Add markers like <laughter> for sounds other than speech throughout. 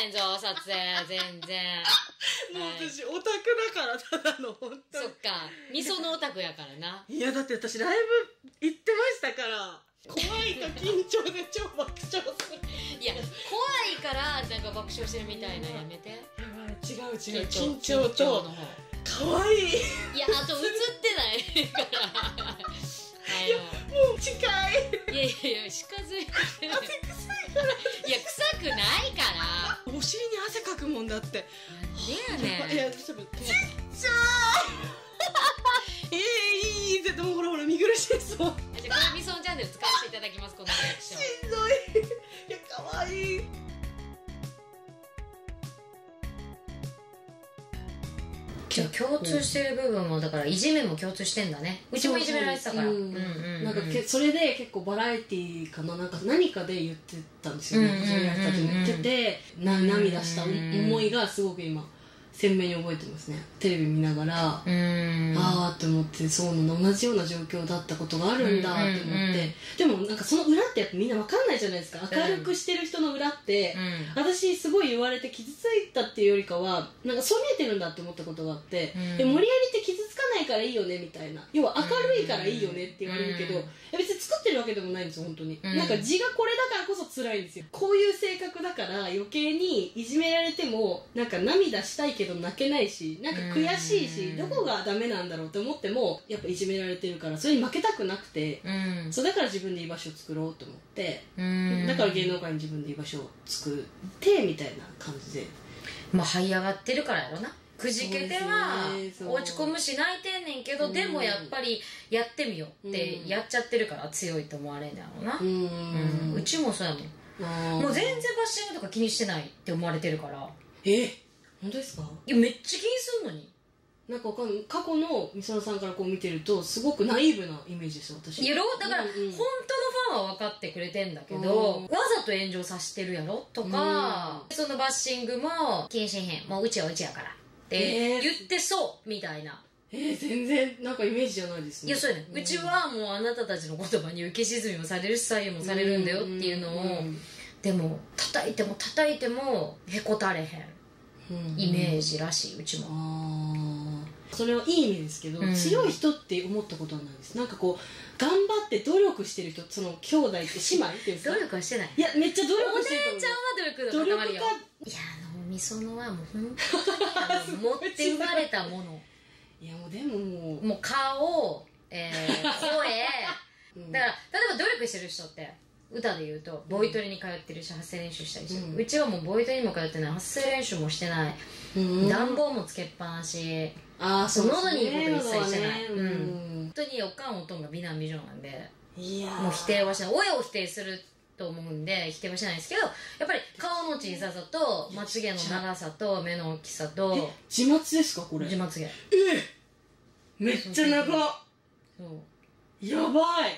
へんぞ撮影全然。<laughs> もうはい。私オタクだからただの本当に。そっか。味噌のオタクやからな。いやだって私ライブ行ってましたから。怖いと緊張で超爆笑する。いや怖いからなんか爆笑してるみたいな。やめて。やばい違う違う。緊緊張との方。可愛い。いやあと映ってないからはいもう近い。いやいやいや近づいてるいからいや臭くないからお尻に汗かくもんだってなんでやねんいやちょっとちっちゃいえー、いいぜでもほらほら見苦しいそうじゃあこのみそんチャンネル使わせていただきますこのリアクションしんどいいや可愛いじゃあ共通してる部分もだからいじめも共通してんだね。うちもいじめられてたから。なんかけそれで結構バラエティーかななんか何かで言ってたんですよね。うんうんうんうんいじめられた時に。言っててな涙した思いがすごく今鮮明に覚えてますね。テレビ見ながら、ああって思ってそうなの同じような状況だったことがあるんだって思って、でもなんかその裏ってやっぱみんなわかんないじゃないですか。明るくしてる人の裏って、うん。私すごい言われて傷ついたっていうよりかはなんかそう見えてるんだって思ったことがあって、うん。で無理やりからいいよねみたいな。要は明るいからいいよねって言われるけど、うん。別に作ってるわけでもないんですよ本当に、うんなんか字がこれだからこそ辛いんですよ。こういう性格だから余計にいじめられてもなんか涙したいけど泣けないしなんか悔しいし、うん。どこがダメなんだろうって思ってもやっぱいじめられてるからそれに負けたくなくて、うん。そうだから自分で居場所を作ろうと思って、うん。だから芸能界に自分で居場所を作ってみたいな感じで。まあ這い上がってるからやろなくじけては落ち込むし泣いてんねんけどうん。でもやっぱりやってみようってうん。やっちゃってるから強いと思われんだろうな。うちもそうやもん。ももう全然バッシングとか気にしてないって思われてるから。え？本当ですか？いやめっちゃ気にすんのに。なんかわかんない。過去のみそのさんからこう見てるとすごくナイーブなイメージですよ私。やろ？だから、うんうん。本当のファンは分かってくれてんだけど、うん。わざと炎上させてるやろ？とか、そのバッシングも気にしへんもううちはうちやからってえー。言ってそうみたいな、えー、全然なんかイメージじゃないですね。いやそうやね、うちはもうあなたたちの言葉に浮き沈みもされるし左右もされるんだよっていうのを、んでも叩いても叩いてもへこたれへん。うんイメージらしいうちも、ああそれはいい意味ですけど、うん。強い人って思ったことはないです。なんかこう頑張って努力してる人その兄弟って姉妹っていうんですか？努力はしてない。いやめっちゃ努お力してると思う。姉ちゃんは努力の塊よ。いやあのみそのはもう本当に <laughs> 持って生まれたもの。いやもうでももう、もう顔、えー、声。うん。だから例えば努力してる人って歌で言うとボイトレに通ってるし発声練習したりする、ううんちはもうボイトレにも通ってない。発声練習もしてない、うん。暖房もつけっぱなし。ああそうね。喉にいいこと一切してない。ね。うん。本当におかんおとんが美男美女なんでいやー。もう否定はしない。親を否定すると思うんで否定はしないですけどやっぱり顔の小ささとまつげの長さと目の大きさとえ自末ですかこれ？自まつげめっちゃ長っ。そうやばい。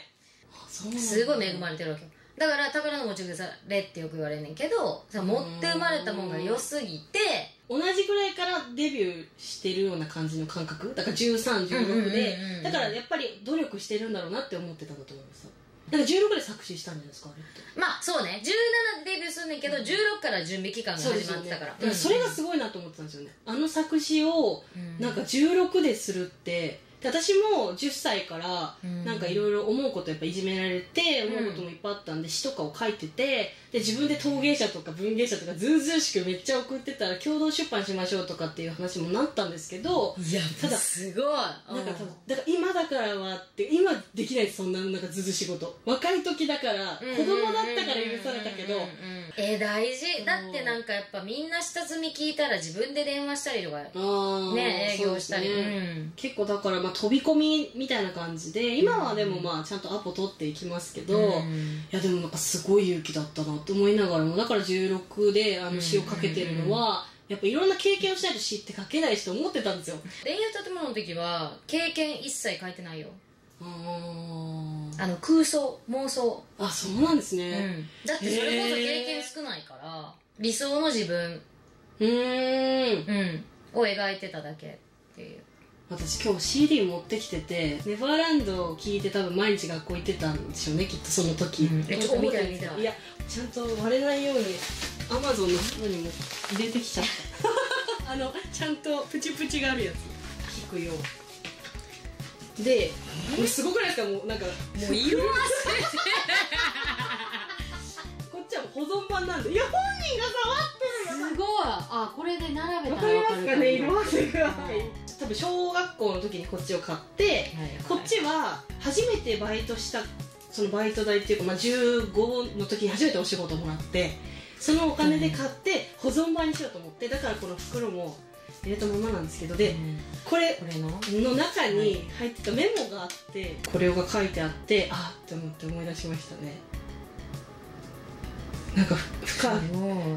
すごい恵まれてるわけよ。だから宝の持ち腐れってよく言われんねんけどさ持って生まれたもんが良すぎて同じぐらいからデビューしてるような感じの感覚？だから1316で、だからやっぱり努力してるんだろうなって思ってたんだと思いますだから16で作詞したんじゃないですかあれって。まあそうね。17でデビューすんねんけど16から準備期間が始まってたから。だからそれがすごいなと思ってたんですよね。あの作詞をうん。なんか16でするってで私も10歳からうん。なんかいろいろ思うことやっぱいじめられてうん。思うこともいっぱいあったんで詩とかを書いててで自分で陶芸者とか文芸者とかずうずうしくめっちゃ送ってたら共同出版しましょうとかっていう話もなったんですけどいやただすごい。なんか多分だから今だからはって今できないそんななんかずず仕事若い時だから子供だったから許されたけど。え大事。だってなんかやっぱみんな下積み聞いたら自分で電話したりとかね営業したり。ね。結構だからまあ飛び込みみたいな感じで今はでもまあちゃんとアポ取っていきますけど、うん。いやでもなんかすごい勇気だったなって思いながらもだから16であの詩を書けてるのは、やっぱいろんな経験をしないと詩って書けないしと思ってたんですよ。恋愛建物の時は経験一切書いてないよ。あの空想妄想。あそうなんですうねん。だってそれこそ経験少ないから理想の自分、うー。んうん、を描いてただけっていう私今日 CD 持ってきててネバーランドを聞いて多分毎日学校行ってたんでしょうねきっとその時、うん。えちょっと見てみてい。やちゃんと割れないようにアマゾンの袋にも入れてきちゃった。<laughs> あのちゃんとプチプチがあるやつ聞くよう。でもうすごくないですか？もうなんかもう色あこっちは保存版なんでいや本人が触ってるよ。すごい。あこれで並べわかりたらわかるますかね？色はあせがはい。多分小学校の時にこっちを買ってこっちは初めてバイトしたそのバイト代っていうか、まあ、15の時に初めてお仕事もらってそのお金で買って保存版にしようと思ってだからこの袋も入れたままなんですけどでこれこれの？の中に入ってたメモがあってこれが書いてあって。あっって思って思い出しましたねなんか深い。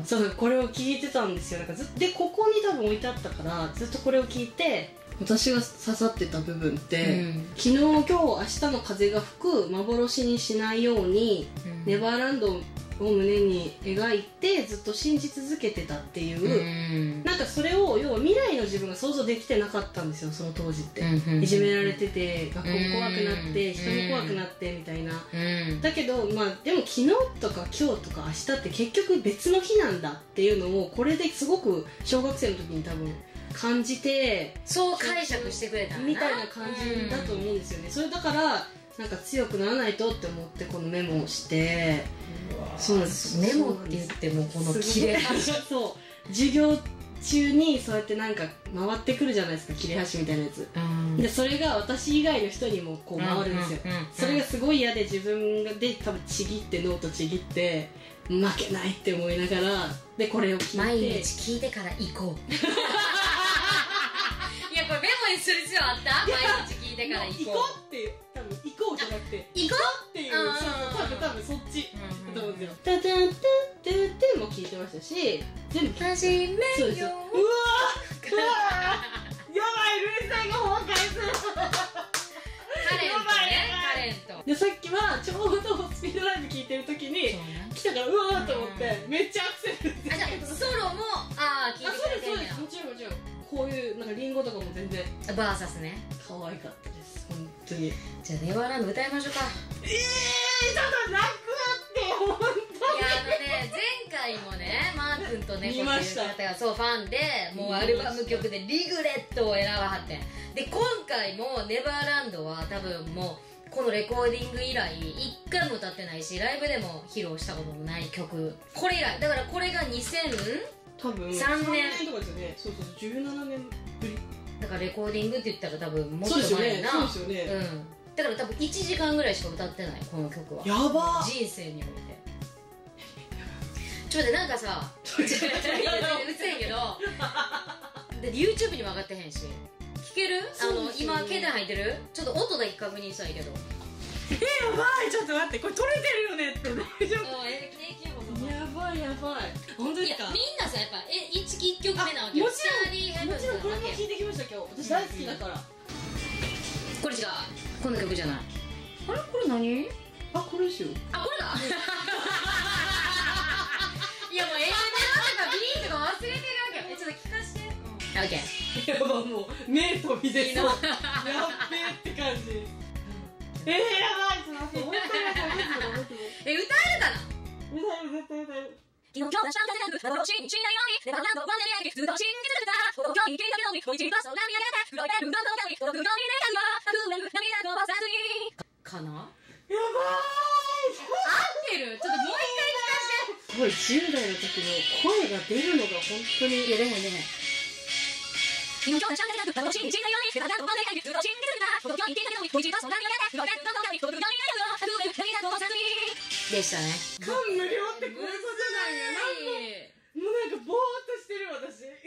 そうこれを聞いてたんですよ。なんかずっでここに多分置いてあったからずっとこれを聞いて私が刺さってた部分って、うん。昨日今日明日の風が吹く幻にしないように、ネバーランドを胸に描いてずっと信じ続けてたっていう、うん。なんかそれを要は未来の自分が想像できてなかったんですよその当時って、うんいじめられてて学校も怖くなって、うん。人も怖くなってみたいな、うん。だけどまあでも昨日とか今日とか明日って結局別の日なんだっていうのをこれですごく小学生の時に多分感じてそう解釈してくれたんだみたいな感じだと思うんですよね、それだからなんか強くならないとって思ってこのメモをして。そうなんですメモって言ってもこの切れ端。<laughs> そう。授業中にそうやってなんか回ってくるじゃないですか。切れ端みたいなやつ。うん。でそれが私以外の人にもこう回るんですよ、それがすごい嫌で自分がで多分ちぎってノートちぎって負けないって思いながらでこれを聞いて。毎日聞いてから行こう。<laughs> いやこれメモにする必要あった？毎日聞いてから行行ここう行こうじゃなくて行こう。っていううんそう多分多分そっち。うだと思うんですよ「タタンタンタンタン」も聞いてましたし全部始めそうです。よようわーうわー。やばいルイさんが崩壊する。カレンとねカレンとでさっきはちょうどスピードライブ聞いてる時に来たからうわーと思ってめっちゃアクセルあじゃあソロもああ聞いあてくれてんや。もちろんもちろんこういうなんかリンゴとかも全然バーサスね。可愛かったです本当に。じゃあネバーランド歌いましょうか。えー、ちょっとなくなって本いやあのね前回もねマー君と猫っていう方がそうファンでもうアルバム曲で「リグレット」を選ばはってん。で今回も「ネバーランド」は多分もうこのレコーディング以来一回も歌ってないしライブでも披露したこともない曲。これ以来だからこれが2000多分三年。三とかですよね。そうそう17年ぶり。だからレコーディングって言ったら多分もっとそうですよね。前やなそうですよね、うん。だから多分1時間ぐらいしか歌ってないこの曲は。やば。人生において。ちょっと待ってなんかさうっせえけど。で YouTube にも上がってへんし。聞ける？あの今携帯入ってる？ちょっと音だけ確認したいけど。えやばい。ちょっと待ってこれ取れてるよねって。大丈あええ聞いてもやばいやばい。本当ですか？みんなさやっぱえ一一曲目なわけあもちろんもちろんこれも聞いてきました今日。私大好きだから、これ違うこの曲じゃない？あれ？これ何？あこれですよ。あこれだ。いやもう A メロとか B とか忘れてるわけ。えちょっと聞かして。オッケー。やばもう目飛び出そう。いいなやっべえって感じ。えー、やばい。ちょっと待ってもう一回やばいえ歌えるかな？歌える絶対歌える昨日今日たんだ全部幻にしないようにネバーランドワンデリエずっと信じ続けた東京に聞いたけどもう一度空見上げて黒いペンのどこに届くように願うよ溢れる涙こぼさずにかな？やば合ってる。ちょっともう一回聞かせて。いすごい10代の時の声が出るのが本当に。いや出へん出へん昨日たんだ全部幻にしないようにネバーランドワンデリエずっと信じ続けた東京に聞いたけどもう一度空見上げて黒いペンのどこに届くように願うよ溢れる涙こぼさずにでしたね。感無量ってこういうことないよなんももうなんかぼーっとしてる私。<laughs>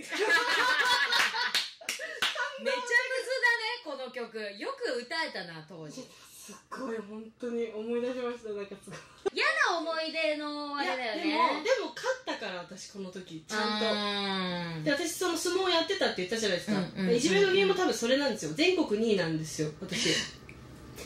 めちゃむずだねこの曲。よく歌えたな当時。すっごい本当に思い出しましたなんかすごい。嫌な思い出のあれだよね。でもでも勝ったから私この時ちゃんと。んで私その相撲やってたって言ったじゃないですか、うんうんうんでいじめの原因も多分それなんですよ。全国2位なんですよ私。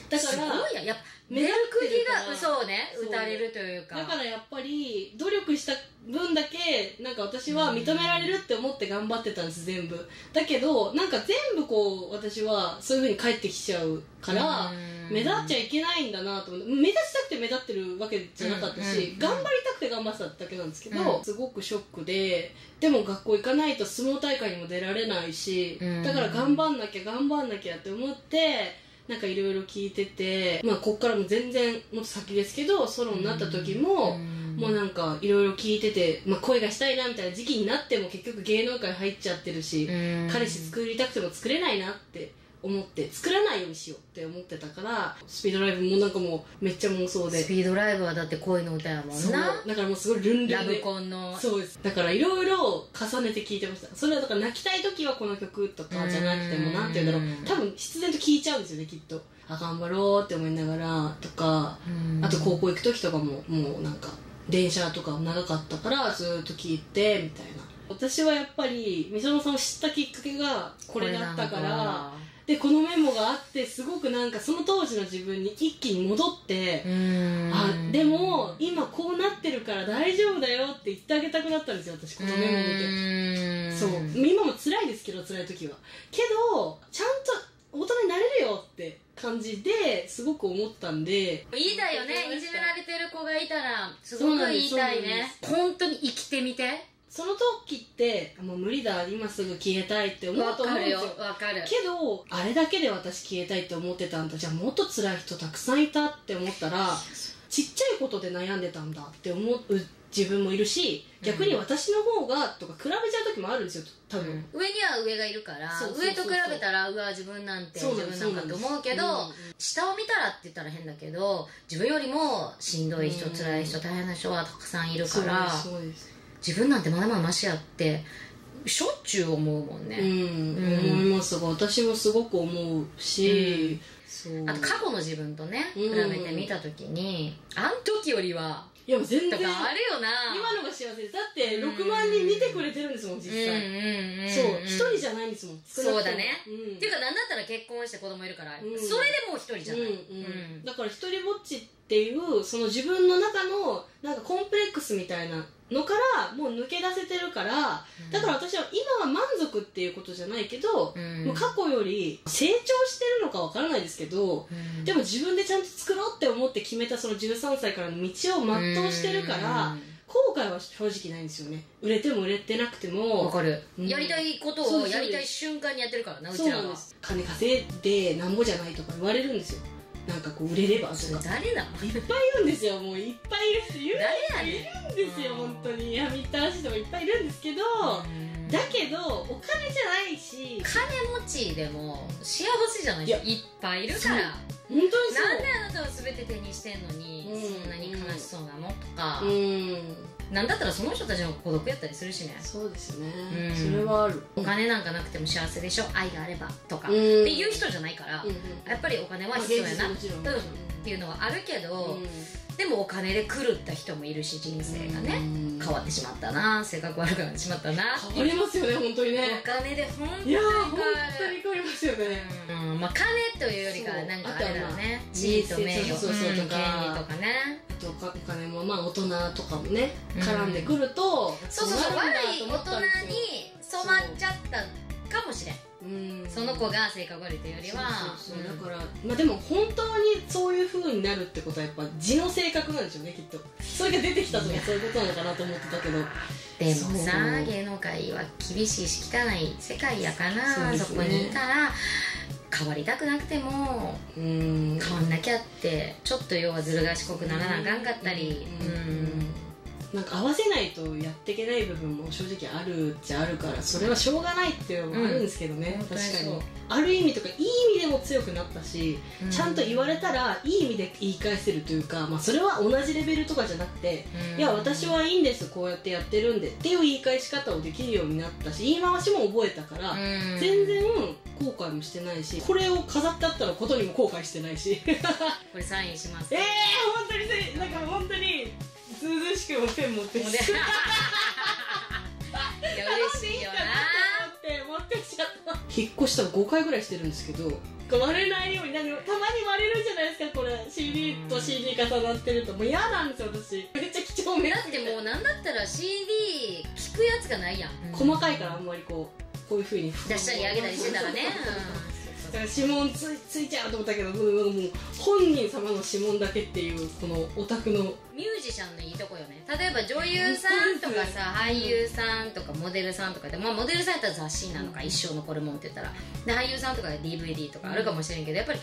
だすからごいや。やっぱ目立ってるからがそうねそう打たれるというか。だからやっぱり努力した分だけなんか私は認められるって思って頑張ってたんです全部。だけどなんか全部こう私はそういう風に返ってきちゃうからうん。目立っちゃいけないんだなと思って目立ちたくて目立ってるわけじゃなかったし、うん。頑張りたくて頑張ってただけなんですけど、うん。すごくショックででも学校行かないと相撲大会にも出られないし、うん。だから頑張んなきゃ頑張んなきゃって思ってなんかいろいろ聞いててまあこっからも全然もっと先ですけどソロになった時も、もうなんかいろいろ聞いてて、まあ、恋がしたいなみたいな時期になっても結局芸能界入っちゃってるし、彼氏作りたくても作れないなって思って作らないようにしようって思ってたからスピードライブもなんかもうめっちゃ妄想で。スピードライブはだって恋の歌やもんな。だからもうすごいルンルンで。ラブコンの。そうです。だからいろいろ重ねて聞いてました。それはだから泣きたい時はこの曲とかじゃなくてもうんなんて言うんだろう。多分必然と聞いちゃうんですよねきっと。あ頑張ろうって思いながらとか。あと高校行く時とかももうなんか電車とか長かったからずっと聞いてみたいな。私はやっぱりみそのさんを知ったきっかけがこれだったからでこのメモがあってすごくなんかその当時の自分に一気に戻ってあでも今こうなってるから大丈夫だよって言ってあげたくなったんですよ私このメモ見て。そう。今も辛いですけど辛い時は。けどちゃんと大人になれるよって感じですごく思ったんで。言いたいよね。いじめられてる子がいたらすごく言いたいね。本当に生きてみてその時ってもう無理だ今すぐ消えたいって思うと思うんですよ。わかるけどあれだけで私消えたいって思ってたんだ。じゃあもっと辛い人たくさんいたって思ったらちっちゃいことで悩んでたんだって思う自分もいるし逆に私の方がとか比べちゃう時もあるんですよ多分、上には上がいるから上と比べたらうわ自分なんて自分なんかと思うけど、そう下を見たらって言ったら変だけど自分よりもしんどい人、うん。辛い人大変な人はたくさんいるからそうです自分なんてまだまだマシやってしょっちゅう思うもんね、うん、うん。思いますが私もすごく思うし、そう。あと過去の自分とね比うん。べてみた時に、あん時よりはいや全然あるよな。今のが幸せだって6万人見てくれてるんですもん実際、うんうんうんそう一人じゃないんですもん。そうだね。うんっていうかなんだったら結婚して子供いるから、うんそれでも。う一人じゃない、うん。だから一人ぼっちっていうその自分の中のなんかコンプレックスみたいなのからもう抜け出せてるからだから私は今は満足っていうことじゃないけど、うん。もう過去より成長してるのかわからないですけど、うん。でも自分でちゃんと作ろうって思って決めたその13歳からの道を全うしてるから後悔は正直ないんですよね。売れても売れてなくてわもかる、うん。やりたいことをやりたい瞬間にやってるからなうちらは。金稼いでなんぼじゃないとか言われるんですよなんかこう売れればとかそれ誰なの？いっぱいいるんですよ。もういっぱいいる人いるん。いるんですようん。本当に。闇ったらしい人もいっぱいいるんですけどだけどお金じゃないし。金持ちでも幸せじゃないいやいっぱいいるから。本当になんであなたは全て手にしてんのに、うん。そんなに悲しそうなの？とかなんだったらその人たちの孤独やったりするしね。そうですね。うん。それはある。お金なんかなくても幸せでしょ？愛があればとか、うん。っていう人じゃないから、うんうん。やっぱりお金は必要やな、っていうのはあるけど、うん。でもお金で狂った人もいるし人生がね、うん。変わってしまったな。性格悪くなってしまったな。変わりますよね本当にね。お金で本当にいや本当にる変わりますよね。うん。まあ金というよりかなんかあれだよね。地位と名誉。そうそうそううんとか権利とかねあとお金もまあ大人とかもねうん。絡んでくるとそうそうそう悪い大人に染まっちゃったかもしれん。うん。その子が性格悪いというよりは。そうそうそう。うんだから、まあ、でも本当にそういう風になるってことはやっぱ地の性格なんでしょうねきっと。それが出てきた時はそういうことなのかなと思ってたけど。でもそう。さ芸能界は厳しいし汚い世界やからそ,、ね。こにいたら変わりたくなくてもうん。変わんなきゃってちょっと要はずる賢くならなあかんかったり。ううんんなんか合わせないとやっていけない部分も正直あるっちゃあるからそれはしょうがないっていうのもあるんですけどね、うん。確かに。ある意味とかいい意味でも強くなったし、うん。ちゃんと言われたらいい意味で言い返せるというか、まあ、それは同じレベルとかじすてうん。いや私はいいんですこうやってやってるんでっていう言い返し方をできるようになったし言い回しも覚えたから、うん。全然後悔もしてないしこれを飾ってあったのことにも後悔してないし。え <laughs> これサインします。えー、本当にせなんか本当にずうずうしくもペン持ってきて。もうねいや嬉しいよな。って持ってきちゃった引っ越したら5回ぐらいしてるんですけど。割れないようにたまに割れるじゃないですかこれ。CD と CD 重なってると。もう嫌なんですよ私。めっちゃ貴重めだってもうなんだったら CD 聞くやつがないやん、細かいからあんまりこうこういうふうに。出したり上げたりしてたらね。だから指紋ついついちゃうと思ったけどもう本人様の指紋だけっていうこのオタクの。ミュージシャンのいいとこよね。例えば女優さんとかさ <laughs> 俳優さんとかモデルさんとかで、まあ、モデルさんやったら雑誌なのか一生残るもんって言ったら。で俳優さんとかで DVD とかあるかもしれんけどやっぱり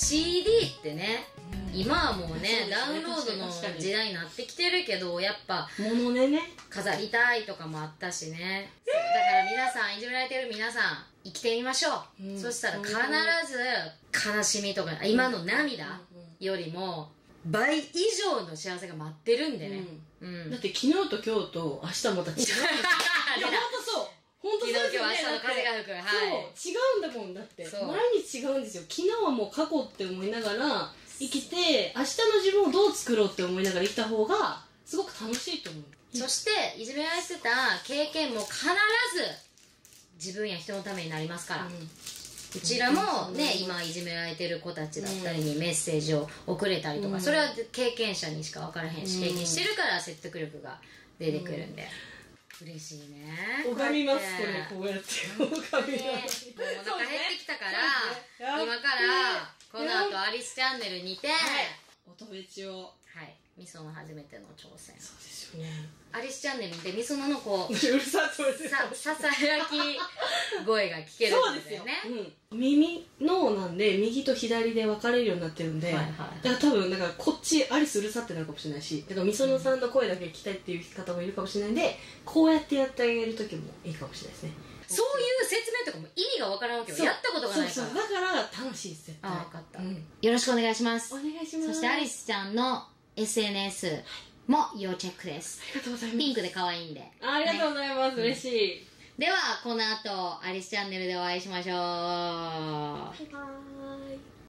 CD ってね今はもうねね。ダウンロードの時代になってきてるけどやっぱものでね。飾りたいとかもあったしね。だから皆さんいじめられてる皆さん生きてみましょう、うん。そしたら必ず悲しみとか今の涙よりも倍以上の幸せが待ってるんでね。うん、だって昨日と今日と明日また <laughs> 違ういや本当そう本当昨日そうですよね今日明日の風が吹くはい。そう。違うんだもんだってそう。毎日違うんですよ。昨日はもう過去って思いながら生きて明日の自分をどう作ろうって思いながら生きた方がすごく楽しいと思う。そしていじめられてた経験も必ず自分や人のためになりますから、うちらもね、うん。今いじめられてる子たちだったりにメッセージを送れたりとか、うん。それは経験者にしか分からへんし、うん。経験してるから説得力が出てくるんで、嬉しいね。拝みますここうやってれこうやって。拝みねます。もうお腹減ってきたから、今からこの後アリスチャンネルにて、はい、おとべちをみその初めての挑戦。そうですよね。アリスチャンネルにてみそののこううるさそうですさささやき声が聞けるそうですよ。ん。だよねうん、耳脳なんで右と左で分かれるようになってるんで、はいはいだから多分だからこっちアリスうるさってなるかもしれないしだからみそのさんの声だけ聞きたいっていう方もいるかもしれないんでこうやってやってあげる時もいいかもしれないですね。そういう説明とかも意味がわからんわけよ。そう。やったことがないから。そうそう。だから楽しいです絶対。あ分かった、うん。よろしくお願いします。お願いします。そしてアリスちゃんの SNS も要チェックです。ありがとうございます。ピンクで可愛いんで。ありがとうございます、嬉しい。ではこの後アリスチャンネルでお会いしましょう。バイバーイ